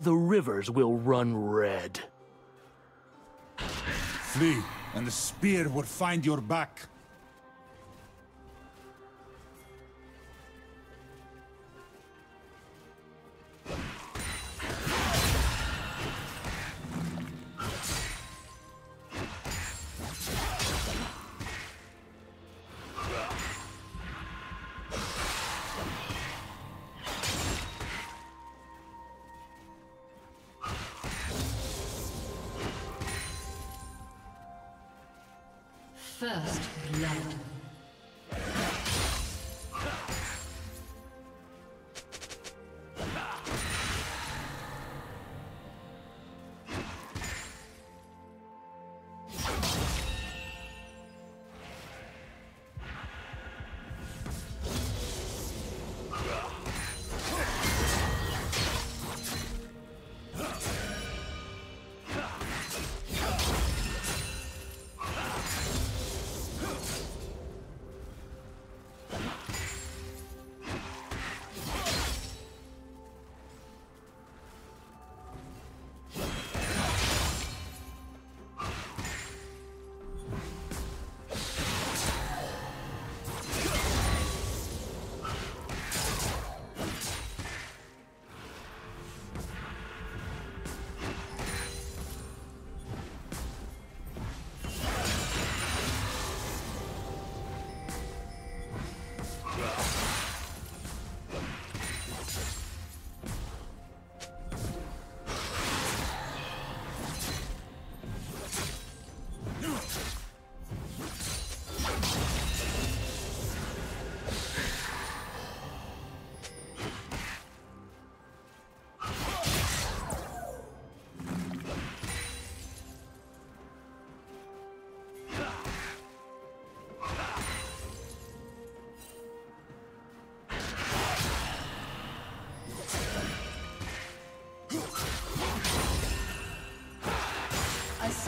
the rivers will run red. Flee, and the spear will find your back.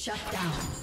Shut down.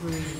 Spree.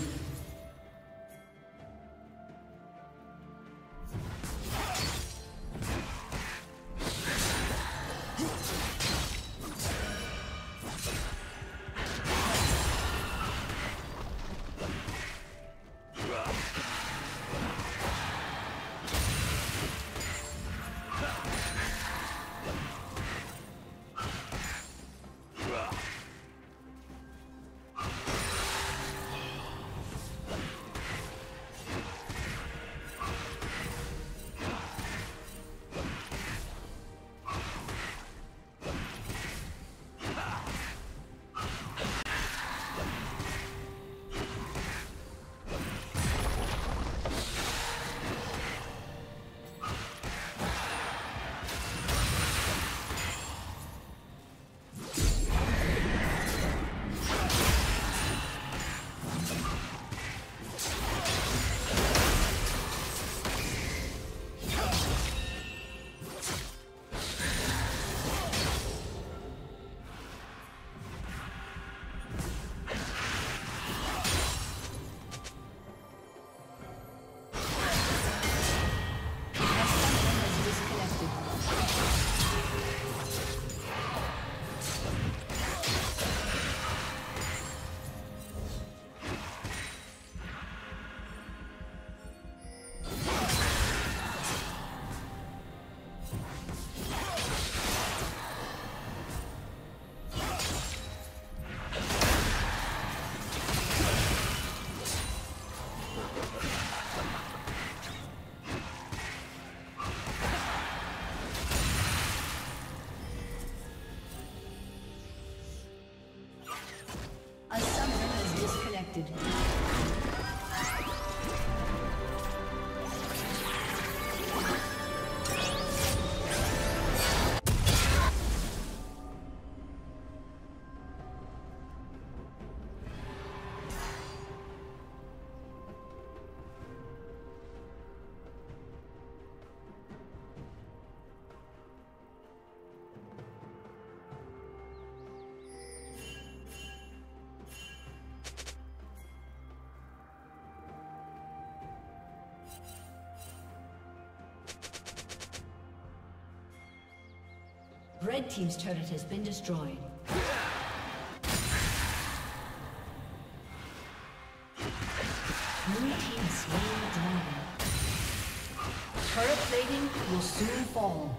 Red Team's turret has been destroyed. Blue Team slain dragon. Turret plating will soon fall.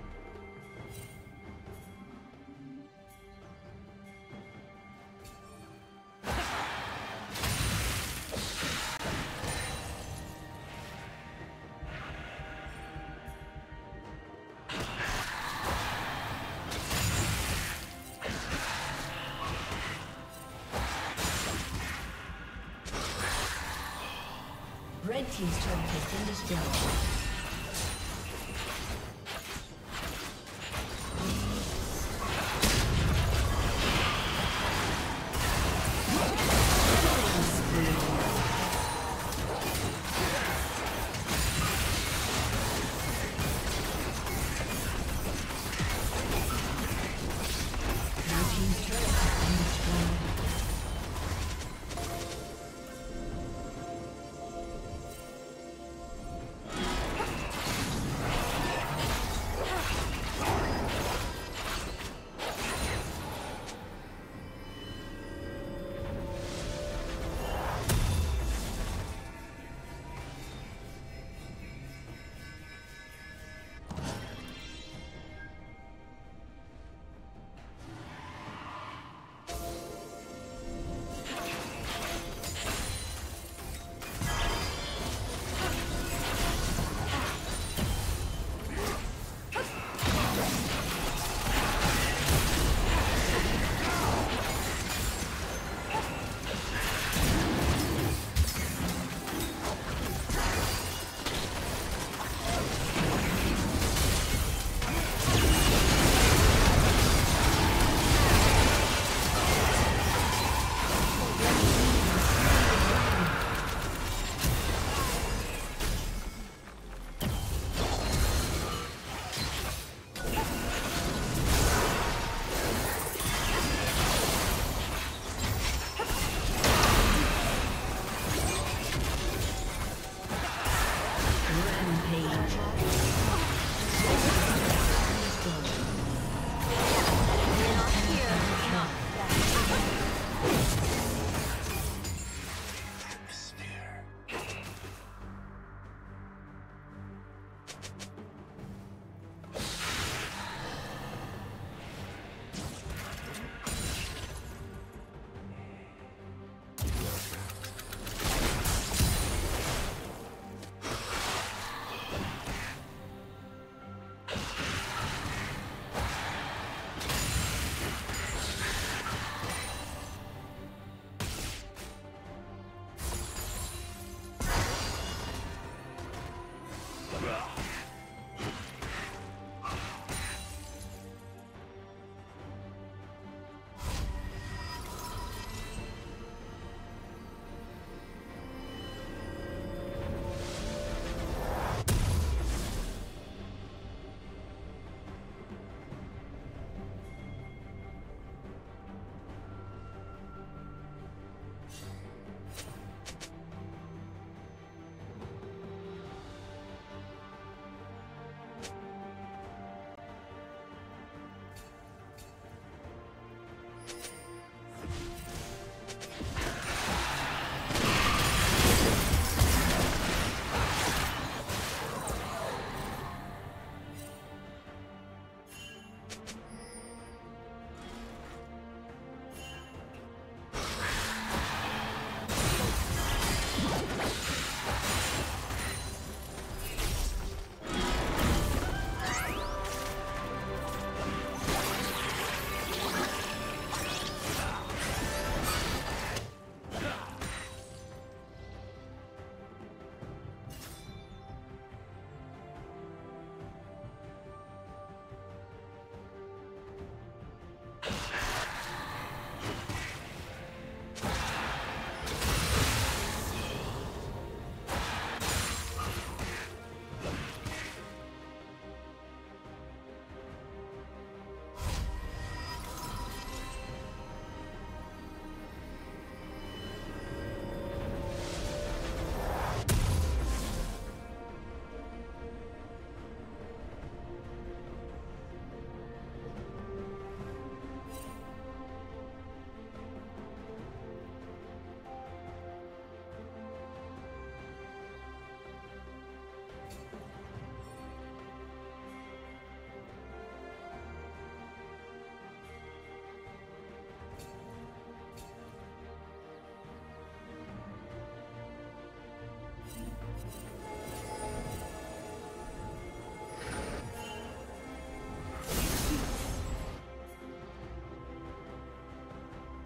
Been destroyed.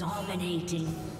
Dominating.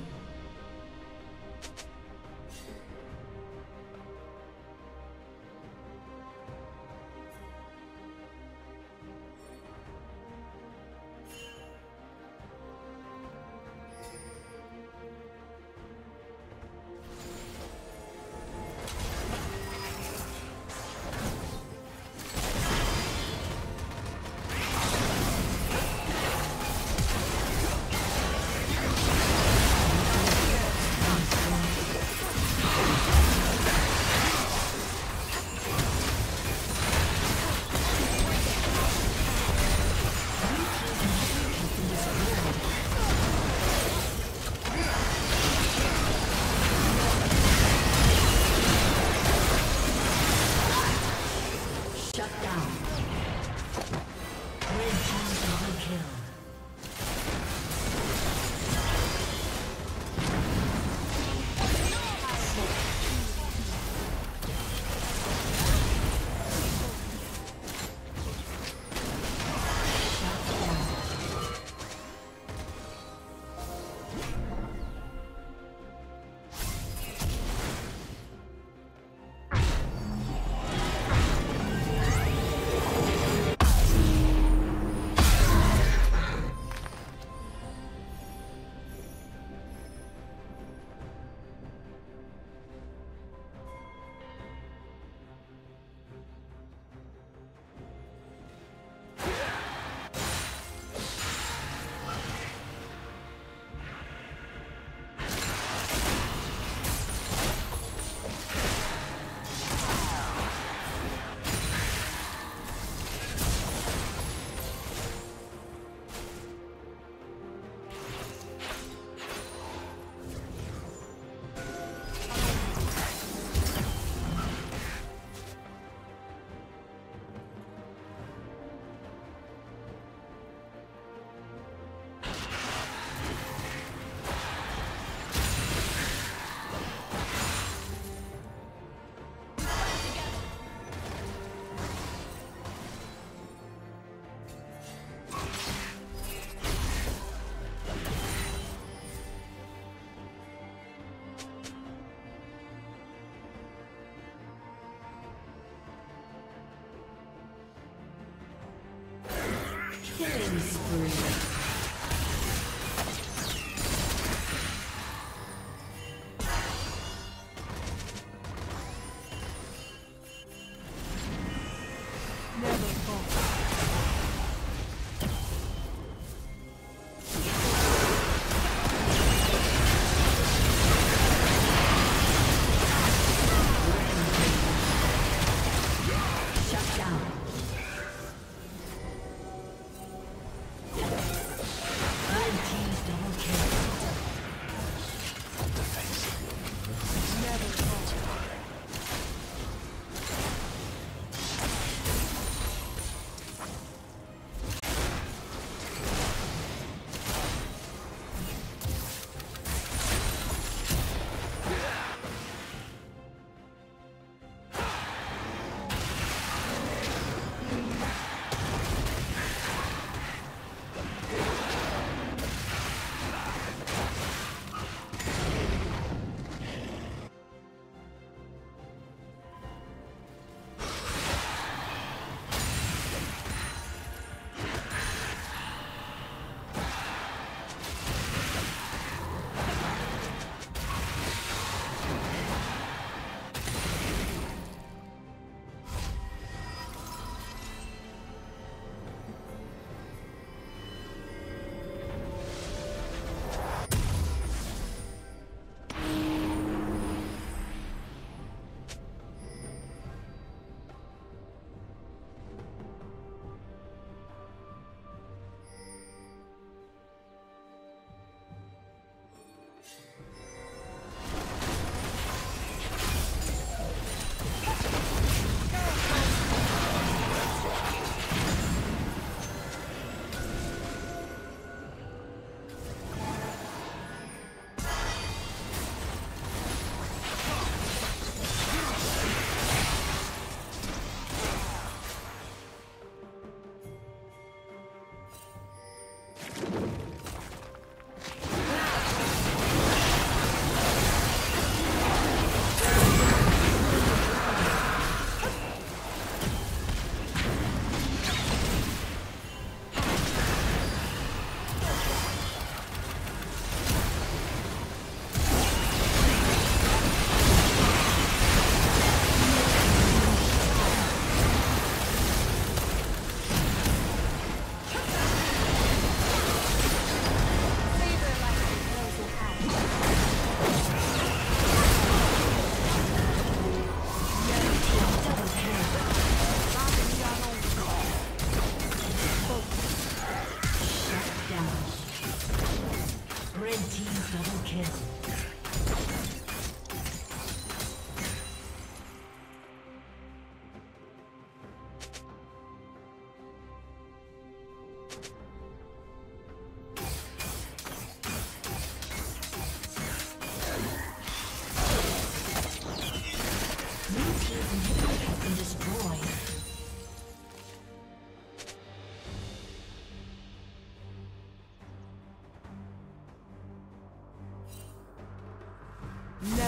Killing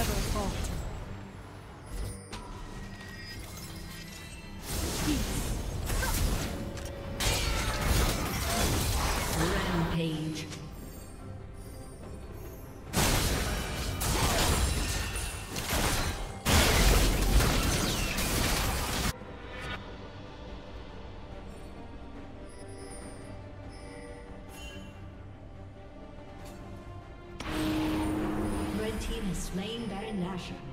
Falter. Red